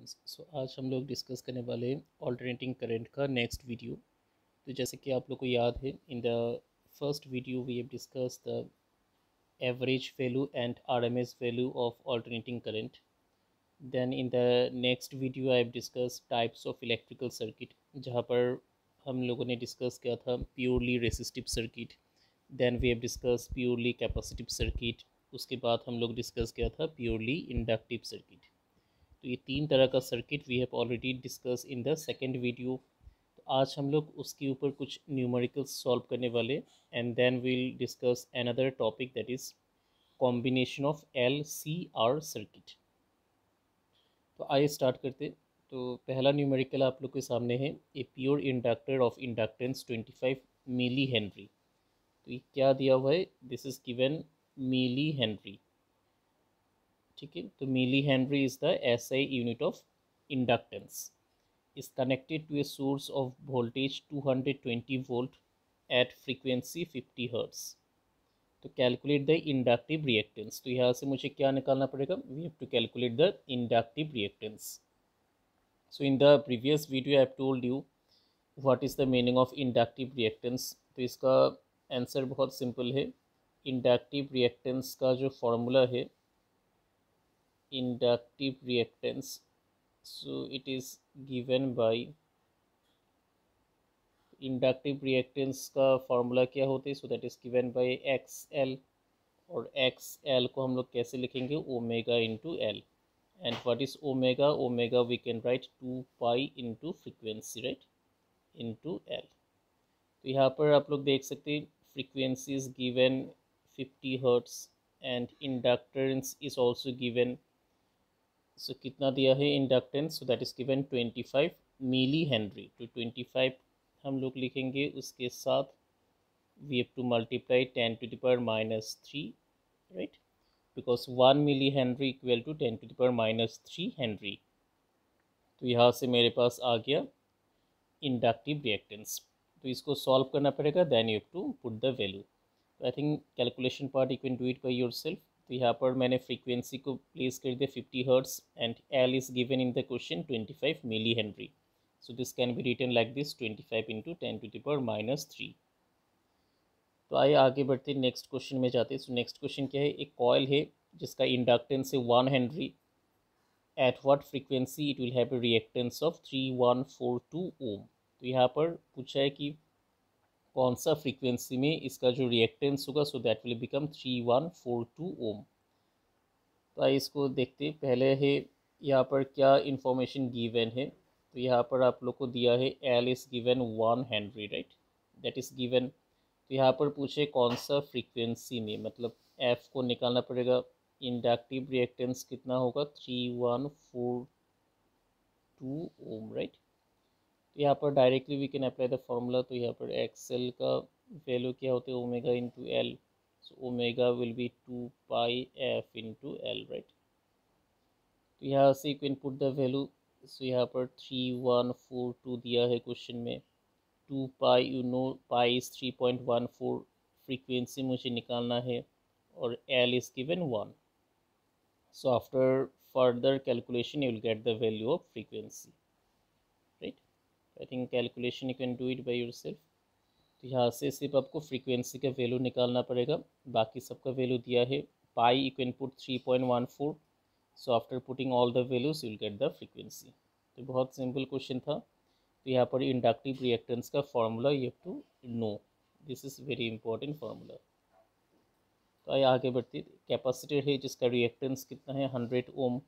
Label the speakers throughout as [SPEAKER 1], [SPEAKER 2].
[SPEAKER 1] Inductance सो आज हम लोग डिस्कस करने वाले हैं ऑल्टरनेटिंग करंट का नेक्स्ट वीडियो तो जैसे कि आप लोग को याद है in the first video we have discuss the average value and RMS value of alternating current then in the next video I have discuss types of electrical circuit जहाँ पर हम लोगों ने डिस्कस किया था purely resistive circuit then we have discuss purely capacitive circuit उसके बाद हम लोग डिस्कस किया था प्योरली इंडक्टिव सर्किट तो ये तीन तरह का circuit we have already discuss in the second video तो आज हम लोग उसके ऊपर कुछ न्यूमेरिकल्स सॉल्व करने वाले and then we'll discuss another topic that is combination of L C R circuit तो आइए स्टार्ट करते तो पहला न्यूमेरिकल आप लोग के सामने है a pure inductor of inductance 25 milli henry तो ये क्या दिया हुआ है? This is given milli henry ठीक है? तो milli henry is the S I unit of inductance is connected to a source of voltage 220 volt at frequency 50 hertz. तो कैलकुलेट द इंडक्टिव रिएक्टेंस तो यहाँ से मुझे क्या निकालना पड़ेगा? We have to calculate the inductive reactance so in the previous video I have told you what is the meaning of inductive reactance तो इसका आंसर बहुत सिंपल है. इंडक्टिव रिएक्टेंस का जो फॉर्मूला है inductive reactance so, it is given by inductive reactance का formula क्या होता है? So that is given by X L और एक्स एल को हम लोग कैसे लिखेंगे? Omega into L and what is omega omega we can write two pi into frequency right into L तो यहाँ पर आप लोग देख सकते हैं frequency is given fifty hertz and inductance is also given so कितना दिया है inductance so that is given twenty five milli henry. तो ट्वेंटी फाइव हम लोग लिखेंगे, उसके साथ we have to multiply ten to the power minus three right because one milli henry equal to ten to the power minus three henry. तो यहाँ से मेरे पास आ गया इंडक्टिव रिएक्टेंस तो इसको सॉल्व करना पड़ेगा then you have to put the value I think calculation part you can do it by your self तो यहाँ पर मैंने फ्रीक्वेंसी को प्लेस कर दिया fifty hertz and L is given in the question twenty five milli henry so this can be written like this twenty five into ten to the power minus three तो आइए आगे बढ़ते next question में जाते हैं। So next question क्या है? एक कॉयल है जिसका इंडक्टेंस है one henry at what frequency it will have reactance of three one four two ohm तो यहाँ पर पूछा है कि कौन सा फ्रीक्वेंसी में इसका जो रिएक्टेंस होगा so that will become three one four two ohm तो आइए इसको देखते पहले है, यहाँ पर क्या इंफॉर्मेशन गिवन है? तो यहाँ पर आप लोग को दिया है L is given one henry right that is given तो यहाँ पर पूछे कौन सा फ्रीक्वेंसी में मतलब एफ़ को निकालना पड़ेगा। इंडक्टिव रिएक्टेंस कितना होगा? Three one four two ohm right तो यहाँ पर directly we can apply the formula तो यहाँ पर एक्सेल का वैल्यू क्या होता है? Omega into L so omega will be two pi F into L right तो यहाँ से you can put the value so यहाँ पर थ्री वन फोर टू दिया है क्वेश्चन में. Two pi you know pi is three point one four frequency मुझे निकालना है और L is given one so after further calculation you will get the value of frequency I think calculation you can do it by your self तो यहाँ से सिर्फ़ आपको frequency का वैल्यू निकालना पड़ेगा। बाकी सबका वैल्यू दिया है pi you can put three point one four so after putting all the values you will get the frequency तो बहुत सिंपल क्वेश्चन था। तो यहाँ पर इंडक्टिव रिएक्टेंस का formula you have to know this is very important formula तो आइए आगे बढ़ते। कैपेसिटर है जिसका रिएक्टेंस कितना है? Hundred ohm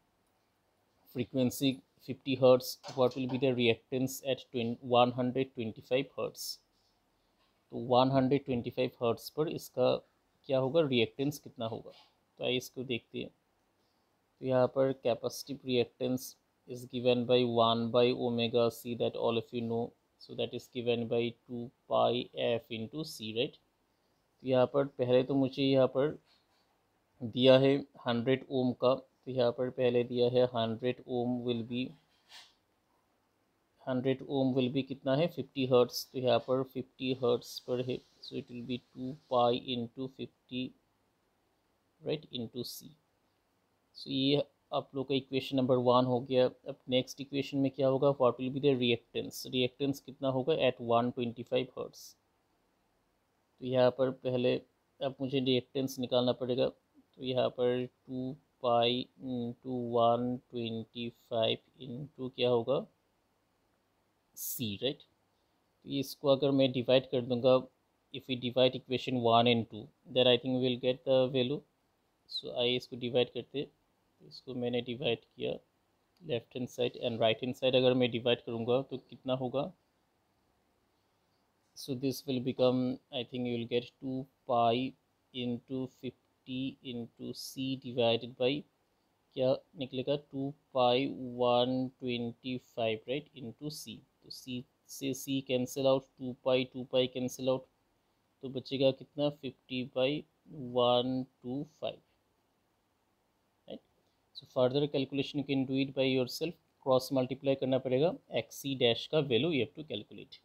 [SPEAKER 1] frequency 50 hertz, what will be the reactance at 125 hertz? तो 125 हर्ट्ज पर इसका क्या होगा? रिएक्टेंस कितना होगा? तो आइए इसको देखते हैं। तो यहाँ पर capacitive reactance is given by one by omega C that all of you know so that is given by two pi F into C right तो यहाँ पर, पहले तो मुझे यहाँ पर दिया है 100 ओम का। तो यहाँ पर पहले दिया है hundred ohm will be, hundred ohm will be कितना है? फिफ्टी हर्ट्स तो यहाँ पर फिफ्टी हर्ट्स पर है so it will be two pi into fifty right into C so ये आप लोग का इक्वेशन नंबर वन हो गया। अब नेक्स्ट इक्वेशन में क्या होगा? What will be the reactance reactance कितना होगा? At one twenty five hertz तो यहाँ पर पहले अब मुझे रिएक्टेंस निकालना पड़ेगा। तो यहाँ पर two pi into one twenty five into क्या होगा? सी राइट तो इसको अगर मैं डिवाइड कर दूँगा if you divide equation one and two there I think will get the value so I इसको डिवाइड करते तो इसको मैंने डिवाइड किया left hand side and right hand side अगर मैं डिवाइड करूँगा तो कितना होगा? So this will become I think you will get two pi into into C divided by क्या निकलेगा? Two pi one twenty five right into C तो सी से C cancel out two pi two pi cancel out तो बचेगा कितना? Fifty by one two five right so further calculation can do it by yourself cross multiply करना पड़ेगा. XC dash का value you have to calculate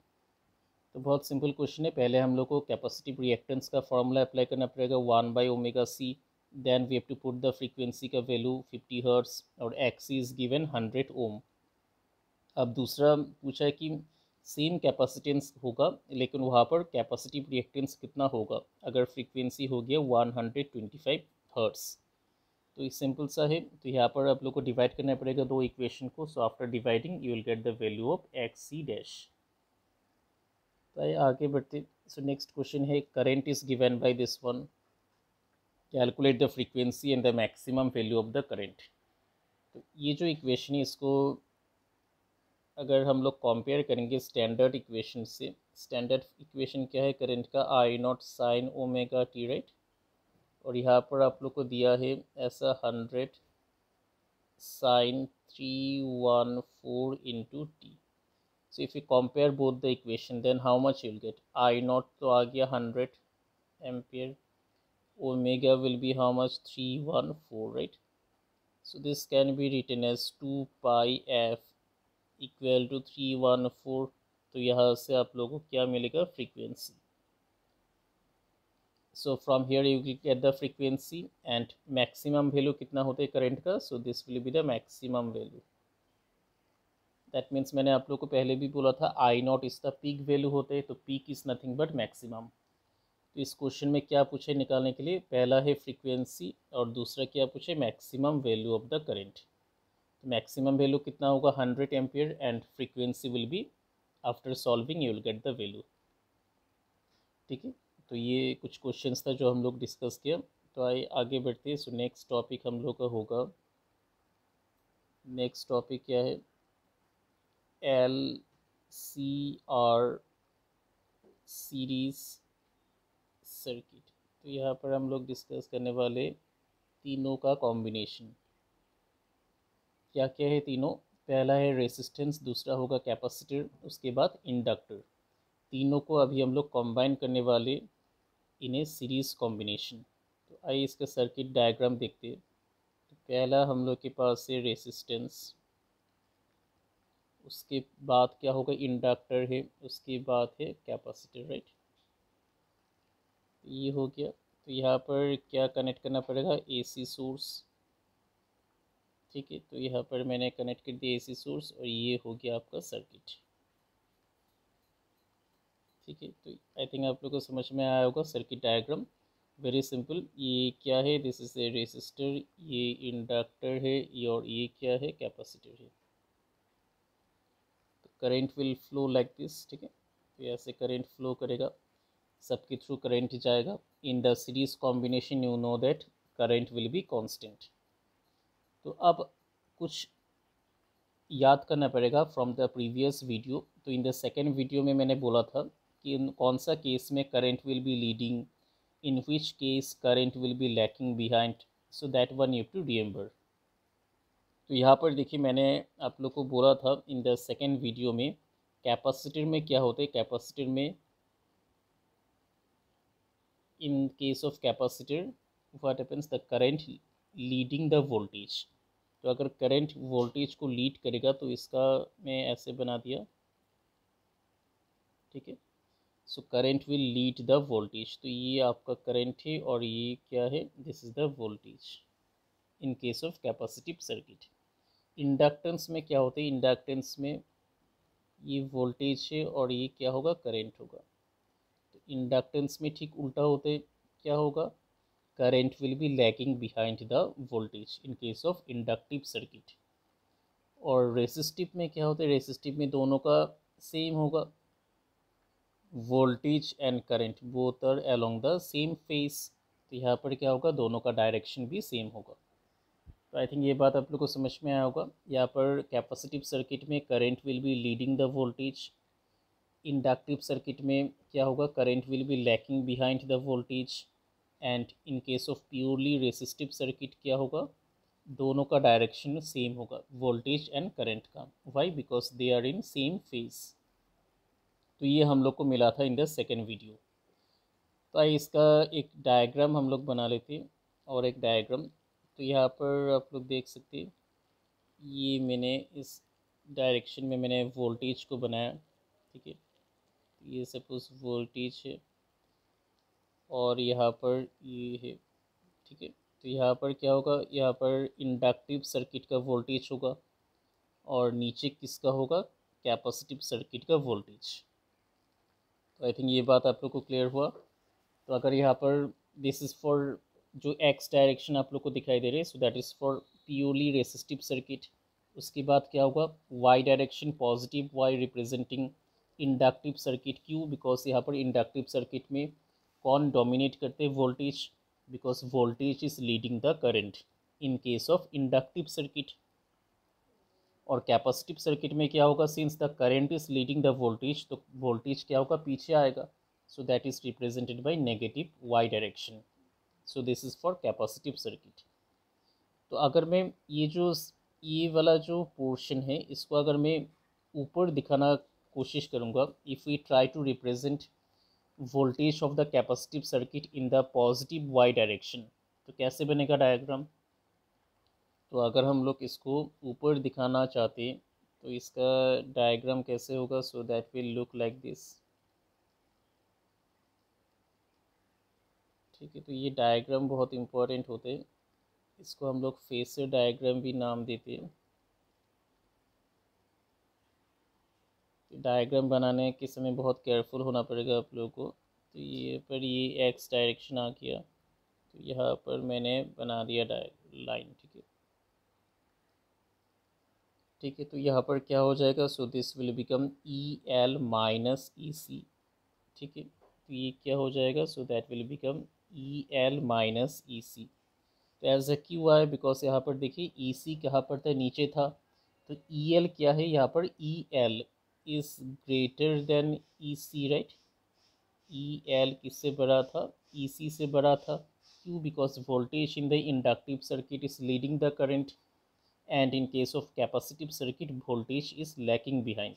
[SPEAKER 1] तो बहुत simple question है, पहले हम लोग को कैपेसिटिव रिएक्टेंस का फॉर्मूला अप्लाई करना पड़ेगा one by omega C then we have to put the frequency का वैल्यू फिफ्टी हर्ट्स और X is given hundred ohm अब दूसरा पूछा है कि सेम कैपेसिटेंस होगा, लेकिन वहाँ पर कैपेसिटिव रिएक्टेंस कितना होगा? अगर फ्रीक्वेंसी हो गया one hundred twenty five hertz तो ये सिंपल सा है तो यहाँ पर आप लोग को डिवाइड करना पड़ेगा दो इक्वेशन को so after dividing you will get the value of X C dash तो आगे बढ़ते। सो नेक्स्ट क्वेश्चन है current is given by this one calculate the frequency and the maximum value of the current तो ये जो equation है, इसको अगर हम लोग कंपेयर करेंगे स्टैंडर्ड इक्वेशन से स्टैंडर्ड इक्वेशन क्या है? करंट का I naught sine omega t right और यहाँ पर आप लोग को दिया है ऐसा hundred sine three one four into t so if you compare both the equation then how much will get I naught तो आ गया hundred ampere omega will be how much three one four right so, this can be written as 2 pi f equal to three one four तो यहाँ से आप लोगों को क्या मिलेगा? Frequency so from here you will get the frequency and maximum value कितना होता है करंट का? So this will be the maximum value that means मैंने आप लोग को पहले भी बोला था I naught is the peak value होते हैं तो peak is nothing but maximum तो इस क्वेश्चन में क्या पूछे निकालने के लिए? पहला है फ्रीक्वेंसी और दूसरा क्या पूछे? Maximum value of the current तो मैक्सिमम वैल्यू कितना होगा? Hundred ampere and frequency will be after solving you will get the value ठीक है? तो ये कुछ क्वेश्चन था जो हम लोग डिस्कस किया। तो आइए आगे बढ़ते सो नेक्स्ट टॉपिक हम लोग का होगा। नेक्स्ट टॉपिक क्या है? L C R series circuit तो यहाँ पर हम लोग डिस्कस करने वाले तीनों का कॉम्बिनेशन क्या क्या है तीनों? पहला है रेसिस्टेंस दूसरा होगा कैपेसिटर उसके बाद इंडक्टर तीनों को अभी हम लोग कॉम्बाइन करने वाले इन ए सीरीज़ कॉम्बिनेशन तो आइए इसका सर्किट डायग्राम देखते हैं। तो पहला हम लोग के पास है रेसिस्टेंस उसके बाद क्या होगा? इंडक्टर है, उसके बाद है कैपेसिटर राइट ये हो गया। तो यहाँ पर क्या कनेक्ट करना पड़ेगा? एसी सोर्स ठीक है तो यहाँ पर मैंने कनेक्ट कर दिया एसी सोर्स और ये हो गया आपका सर्किट ठीक है तो आई थिंक आप लोग को समझ में आया होगा सर्किट डायग्राम वेरी सिंपल ये क्या है? दिस इज़ ए रेसिस्टर ये इंडक्टर है और ये क्या है? कैपेसिटर है। Current will flow like this ठीक है? तो ऐसे करेंट फ्लो करेगा, सबके थ्रू करेंट जाएगा। In the series combination you know that current will be constant तो अब कुछ याद करना पड़ेगा फ्रॉम द प्रीवियस वीडियो तो इन द सेकेंड वीडियो में मैंने बोला था कि कौन सा केस में current will be leading in which case current will be lagging behind so that one you to remember तो यहाँ पर देखिए मैंने आप लोग को बोला था इन द सेकेंड वीडियो में कैपेसिटर में क्या होता है? कैपेसिटर में in case of capacitor what happens the current leading the voltage तो अगर करंट वोल्टेज को लीड करेगा तो इसका मैं ऐसे बना दिया। ठीक है? So current will lead the voltage तो ये आपका करंट है और ये क्या है? This is the voltage in case of capacitive circuit inductance में क्या होता है? इंडक्टेंस में ये वोल्टेज है और ये क्या होगा? करेंट होगा। तो इंडक्टेंस में ठीक उल्टा होते क्या होगा? Current will be lagging behind the voltage in case of inductive circuit और रेसिस्टिव में क्या होता है? रेसिस्टिव में दोनों का सेम होगा। Voltage and current both are along the same phase तो यहाँ पर क्या होगा? दोनों का डायरेक्शन भी सेम होगा। तो आई थिंक ये बात आप लोग को समझ में आया होगा। यहाँ पर कैपेसिटिव सर्किट में current will be leading the voltage inductive circuit में क्या होगा? Current will be lagging behind the voltage and in case of purely resistive circuit क्या होगा? दोनों का डायरेक्शन सेम होगा वोल्टेज एंड करंट का। Why because they are in same phase तो ये हम लोग को मिला था इन द सेकेंड वीडियो तो आइए इसका एक डायग्राम हम लोग बना लेते हैं और एक डायग्राम तो यहाँ पर आप लोग देख सकते ये मैंने इस डायरेक्शन में मैंने वोल्टेज को बनाया, ठीक है? ये सपोज़ वोल्टेज है और यहाँ पर ये है, ठीक है? तो यहाँ पर क्या होगा? यहाँ पर इंडक्टिव सर्किट का वोल्टेज होगा और नीचे किसका होगा? कैपेसिटिव सर्किट का वोल्टेज तो आई थिंक ये बात आप लोग को क्लियर हुआ। तो अगर यहाँ पर दिस इज़ फॉर जो एक्स डायरेक्शन आप लोग को दिखाई दे रहे हैं so that is for purely resistive circuit उसके बाद क्या होगा? Y direction positive Y representing inductive circuit क्यों बिकॉज़ यहाँ पर इंडक्टिव सर्किट में कौन डोमिनेट करते हैं? Voltage because voltage is leading the current in case of inductive circuit और कैपेसिटिव सर्किट में क्या होगा? Since the current is leading the voltage तो वोल्टेज क्या होगा? पीछे आएगा. So that is represented by negative Y direction so this is for capacitive circuit तो अगर मैं ये जो ये वाला जो पोर्शन है, इसको अगर मैं ऊपर दिखाना कोशिश करूँगा if we try to represent voltage of the capacitive circuit in the positive Y direction तो कैसे बनेगा डायग्राम तो अगर हम लोग इसको ऊपर दिखाना चाहते तो इसका डायग्राम कैसे होगा? So that will look like this ठीक है तो ये डायग्राम बहुत इम्पोर्टेंट होते हैं। इसको हम लोग फेसर डायग्राम भी नाम देते हैं। डायग्राम बनाने के समय बहुत केयरफुल होना पड़ेगा आप लोगों को। तो ये पर ये एक्स डायरेक्शन आ गया। तो यहाँ पर मैंने बना दिया लाइन ठीक है। ठीक है तो यहाँ पर क्या हो जाएगा? So this will become E L minus E C ठीक है। तो ये क्या हो जाएगा? So that will become E L minus E C तो अ क्यू आए बिकॉज़ यहाँ पर देखिए ई सी कहाँ पर था? नीचे था। तो ई एल क्या है? यहाँ पर E L is greater than E C right E L किससे बड़ा था? ई सी से बड़ा था। क्यों? Because voltage in the inductive circuit is leading the current and in case of capacitive circuit voltage is lagging behind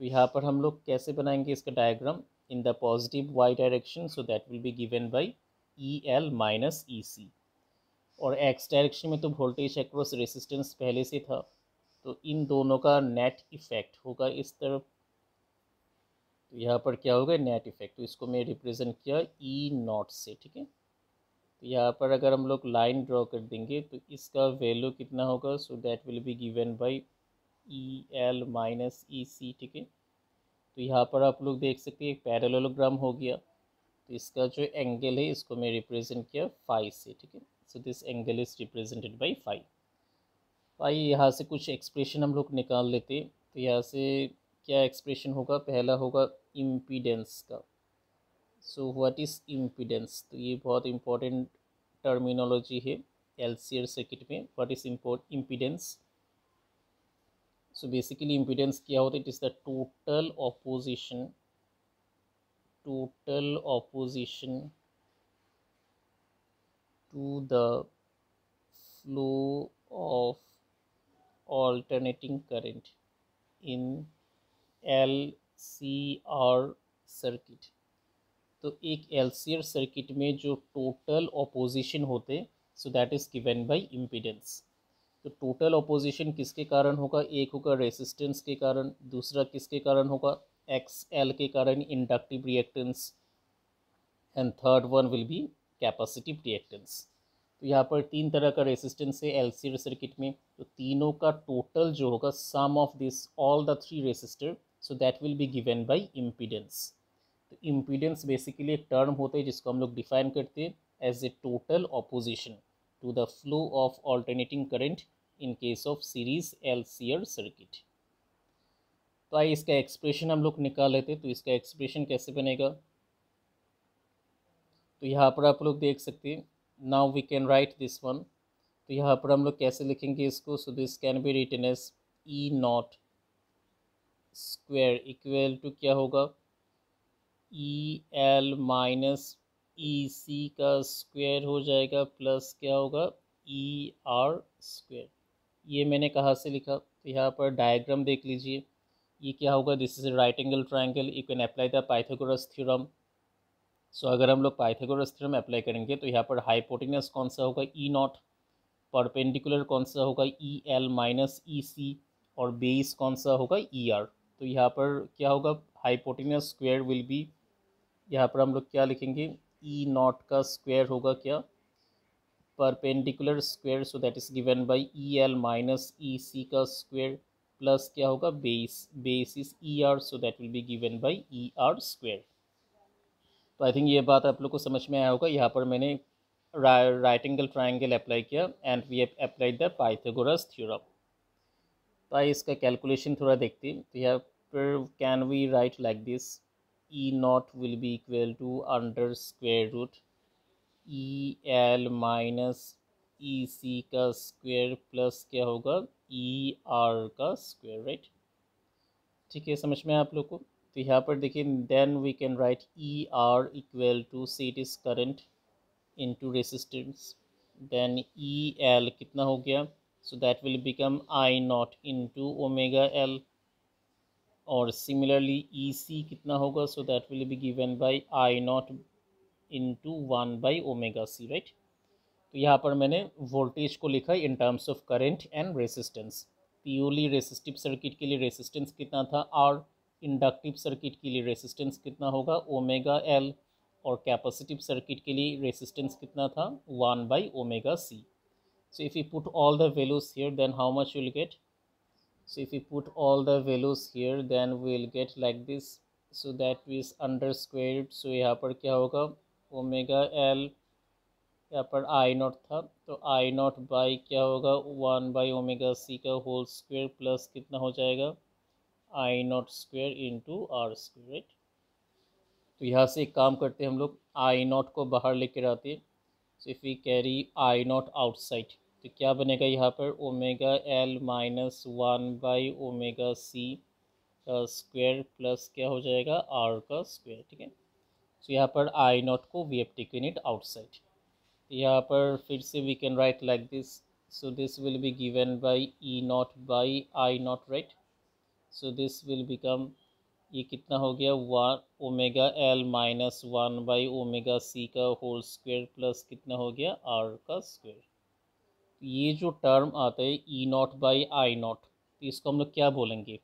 [SPEAKER 1] तो यहाँ पर हम लोग कैसे बनाएँगे इसका diagram positive Y direction so that will be given by E L minus E C और X direction में तो वोल्टेज अक्रॉस रेसिस्टेंस पहले से था तो इन दोनों का नेट इफ़ेक्ट होगा इस तरफ़। तो यहाँ पर क्या होगा? नेट इफ़ेक्ट तो इसको मैं रिप्रेजेंट किया ई e नॉट से, ठीक है? तो यहाँ पर अगर हम लोग लाइन ड्रॉ कर देंगे तो इसका वैल्यू कितना होगा? So that will be given by E L minus E C ठीक है? तो यहाँ पर आप लोग देख सकते हैं पैरेललोग्राम हो गया। तो इसका जो एंगल है, इसको मैं रिप्रेजेंट किया फाइव से, ठीक है? So this angle is represented by five आइए यहाँ से कुछ एक्सप्रेशन हम लोग निकाल लेते तो यहाँ से क्या एक्सप्रेशन होगा? पहला होगा इम्पीडेंस का। सो व्हाट इज़ इम्पीडेंस तो ये बहुत इंपॉर्टेंट टर्मिनोलॉजी है एल सर्किट में। What is import impedance so basically impedance क्या होता है? It is the total opposition total opposition to the flow of alternating current in LCR circuit तो एक एल सी आर सर्किट में जो total opposition होते so that is given by impedance तो total opposition किसके कारण होगा? एक होगा रेसिस्टेंस के कारण, दूसरा किसके कारण होगा? एक्स एल के कारण inductive reactance and third one will be capacitive reactance तो यहाँ पर तीन तरह का रेसिस्टेंस है एलसी सर्किट में। तो तीनों का टोटल जो होगा sum of this all the three resistor so that will be given by impedance तो इम्पीडेंस बेसिकली एक टर्म होता है जिसको हम लोग डिफाइन करते हैं as a total opposition to the flow of alternating current in case of series L circuit तो आइए इसका एक्सप्रेशन हम लोग निकाल लेते तो इसका एक्सप्रेशन कैसे बनेगा? तो यहाँ पर आप लोग देख सकते हैं now we can write this one तो यहाँ पर हम लोग कैसे लिखेंगे इसको? So this can be written as E naught square equal to क्या होगा? E L minus E C का स्क्वेयर हो जाएगा प्लस क्या होगा? ई आर स्क्वेयर ये मैंने कहाँ से लिखा? तो यहाँ पर डायग्राम देख लीजिए। ये क्या होगा? This is right angle triangle you can apply the Pythagoras theorem so अगर हम लोग पाइथागोरस थ्योरम अप्लाई करेंगे तो यहाँ पर हाइपोटिनस कौन सा होगा? ई नॉट परपेंडिकुलर कौन सा होगा? E L minus E C और बेस कौन सा होगा? ई आर तो यहाँ पर क्या होगा? हाइपोटिनस स्क्वेयर विल बी यहाँ पर हम लोग क्या लिखेंगे? ई नॉट का स्क्वेयर होगा क्या? Perpendicular square so that is given by E L minus E C का स्क्वेयर प्लस क्या होगा? Base base is E R so that will be given by E R square तो आई थिंक ये बात आप लोग को समझ में आया होगा। यहाँ पर मैंने राइट एंगल ट्राइंगल अप्लाई किया and we have applied the Pythagoras theorem तो आइए इसका कैलकुलेशन थोड़ा देखते हैं। तो यहाँ पर can we write like this E naught will be equal to under square root E L minus E C का स्क्वेयर प्लस क्या होगा? ई आर का स्क्वेयर राइट ठीक है, समझ में आप लोग को? तो यहाँ पर देखिए then we can write E R equal to C it is current into resistance then E L कितना हो गया? So that will become I naught into omega L और सिमिलरली ई सी कितना होगा? So that will be given by I naught into one by omega C right तो यहाँ पर मैंने वोल्टेज को लिखा in terms of current and resistance purely resistive circuit के लिए रेसिस्टेंस कितना था? आर इंडक्टिव सर्किट के लिए रेसिस्टेंस कितना होगा? ओमेगा एल और कैपेसिटिव सर्किट के लिए रेसिस्टेंस कितना था? One by omega C so if you put all the values here, then how much you will get? So if you put all the values here, then will get like this. So that is under squared so यहाँ पर क्या होगा? Omega L, यहाँ पर I naught था तो I naught by क्या होगा? वन बाई ओमेगा सी का होल स्क्वेयर प्लस कितना हो जाएगा? I naught square into R square right तो यहाँ से एक काम करते हैं हम लोग आई नॉट को बाहर लेकर आते so if we carry I naught outside तो क्या बनेगा यहाँ पर? Omega L minus one by omega C का स्क्वेयर प्लस क्या हो जाएगा? आर का स्क्वेयर ठीक है? सो यहाँ पर आई नॉट को we have taken it outside यहाँ पर फिर से we can write like this so, this will be given by e naught by i naught right. So this will become ये कितना हो गया? One omega L minus one by omega C का whole square plus कितना हो गया? R का square ये जो टर्म आता है E naught by I naught तो इसको हम लोग क्या बोलेंगे?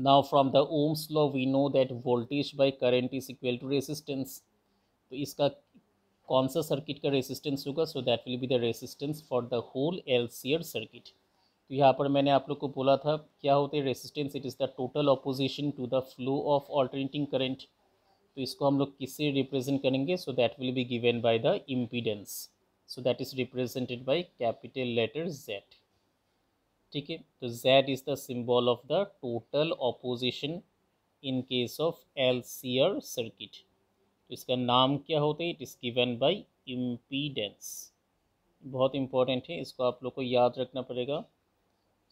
[SPEAKER 1] Now from the ohm's law we know that voltage by current is equal to resistance तो इसका कौन सा सर्किट का रेसिस्टेंस होगा? So that will be the resistance for the whole L circuit तो यहाँ पर मैंने आप लोग को बोला था, क्या होते हैं resistance it is the total opposition to the flow of alternating current तो इसको हम लोग किससे रिप्रेजेंट करेंगे? So that will be given by the impedance so that is represented by capital letter Z ठीक है तो Z is the symbol of the total opposition in case of L circuit तो इसका नाम क्या होता है? It is given by impedance बहुत इंपॉर्टेंट है, इसको आप लोग को याद रखना पड़ेगा।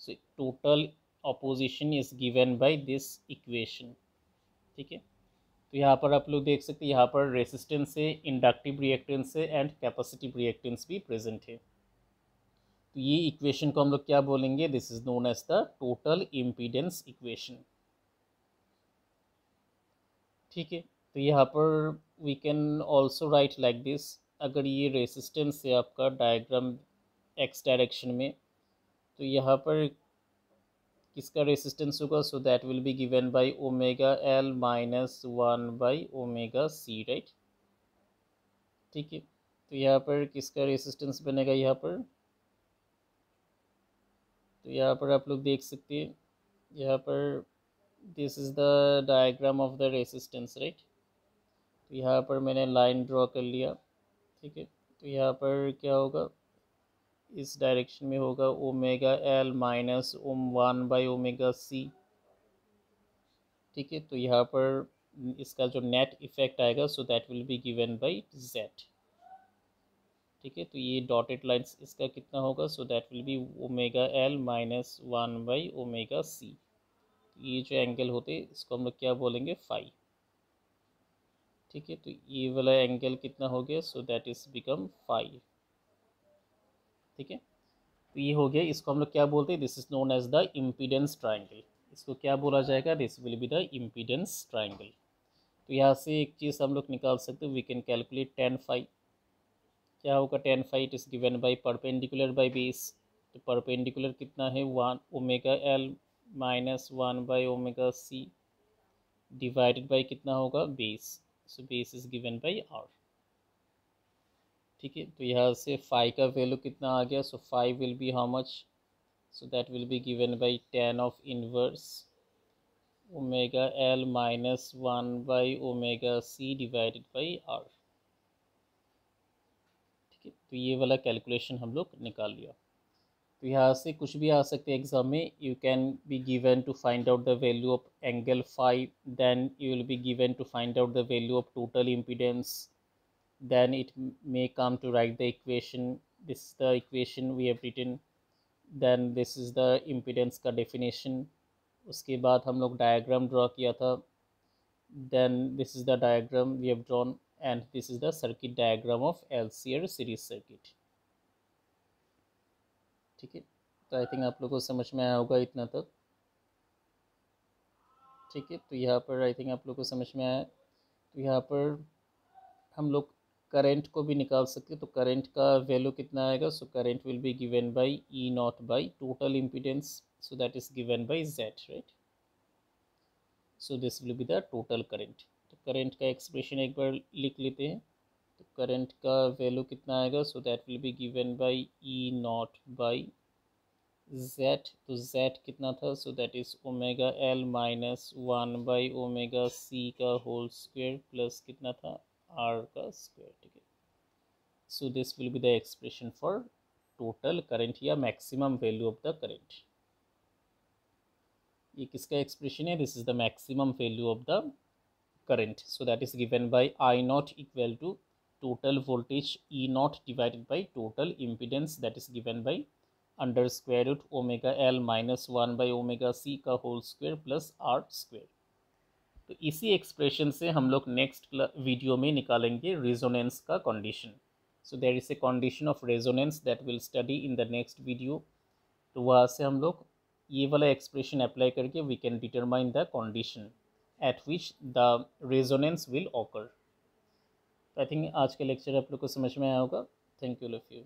[SPEAKER 1] So total opposition is given by this equation ठीक है तो यहाँ पर आप लोग देख सकते हैं, यहाँ पर रेसिस्टेंस है इंडक्टिव रिएक्टेंस है एंड कैपेसिटिव रिएक्टेंस भी प्रेजेंट है। ये इक्वेशन को हम लोग क्या बोलेंगे? This is known as the total impedance equation ठीक है? तो यहाँ पर we can also write like this अगर ये रेसिस्टेंस है आपका डायग्राम एक्स डायरेक्शन में तो यहाँ पर किसका रेसिस्टेंस होगा? So that will be given by omega L minus one by omega C right ठीक है? तो यहाँ पर किसका रेसिस्टेंस बनेगा यहाँ पर? तो यहाँ पर आप लोग देख सकते हैं, यहाँ पर this is the diagram of the resistance right तो यहाँ पर मैंने लाइन ड्रॉ कर लिया, ठीक है? तो यहाँ पर क्या होगा? इस डायरेक्शन में होगा omega L minus ohm one by omega C ठीक है? तो यहाँ पर इसका जो नेट इफ़ेक्ट आएगा so that will be given by Z ठीक है? तो ये डॉटेड लाइन्स इसका कितना होगा? So that will be omega L minus one by omega C ये जो एंगल होते इसको हम लोग क्या बोलेंगे? फाइव ठीक है? तो ये वाला एंगल कितना हो गया? So that is become phi ठीक है? तो ये हो गया, इसको हम लोग क्या बोलते हैं? This is known as the impedance triangle इसको क्या बोला जाएगा? This will be the impedance triangle तो यहाँ से एक चीज़ हम लोग निकाल सकते हैं। We can calculate tan phi क्या होगा? Tan phi it is given by perpendicular by base तो परपेंडिकुलर कितना है? One omega L minus one by omega C divided by कितना होगा? बीस सो बीस इज़ गिवन बाई आर ठीक है? तो यहाँ से फाइव का वैल्यू कितना आ गया? So phi will be how much so that will be given by tan of inverse omega L minus one by omega C divided by R तो ये वाला कैलकुलेशन हम लोग निकाल लिया। तो यहाँ से कुछ भी आ सकते हैं एग्ज़ाम में। You can be given to find out the value of angle five then you will be given to find out the value of total impedance then it may come to write the equation this the equation we have written then this is the impedance का definition उसके बाद हम लोग diagram draw किया था। Then this is the diagram we have drawn and this is the circuit diagram of LCR series circuit. ठीक है? तो आई थिंक आप लोगों को समझ में आया होगा इतना तक। ठीक है? तो यहाँ पर आई थिंक आप लोगों को समझ में आया। तो यहाँ पर हम लोग करंट को भी निकाल सकते तो करंट का वैल्यू कितना आएगा? So current will be given by E naught by total impedance so that is given by Z right so this will be the total current current का एक्सप्रेशन एक बार लिख लेते हैं। तो करंट का वैल्यू कितना आएगा? So that will be given by E naught by Z तो जेड कितना था? So that is omega L minus one by omega C का होल स्क्वेयर प्लस कितना था? आर का स्क्वेयर ठीक है। So this will be the expression for total current या maximum value of the current ये किसका एक्सप्रेशन है? This is the maximum value of the current. So, that is given by i naught equal to total voltage e naught divided by total impedance. That is given by under square root omega L minus one by omega C का whole square plus R square तो इसी expression से हम लोग next video में निकालेंगे resonance का condition so there is a condition of resonance that will study in the next video तो वहाँ से हम लोग ये वाला एक्सप्रेशन अप्लाई करके we can determine the condition at which the resonance will occur I think आज के लेक्चर आप लोग को समझ में आया होगा. Thank you love you